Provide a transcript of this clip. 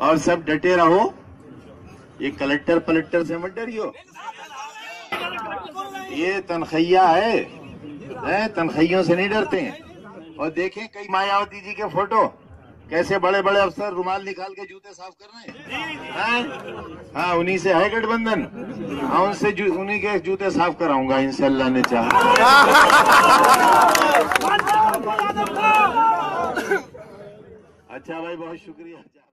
और सब डटे रहो। ये कलेक्टर पलेक्टर से मत डरियो। ये तनखैया है, तनखैयों से नहीं डरते। हैं और देखें कई मायावती जी के फ़ोटो। कैसे बड़े बड़े अफसर रुमाल निकाल के जूते साफ़ कर रहे हैं। हाँ? उन्हीं से है गठबंधन। हाँ उनसे जू- उन्हीं के जूते साफ़ कराऊँगा इंशाल्लाह ने चाह अच्छा भाई बहुत शुक्रिया।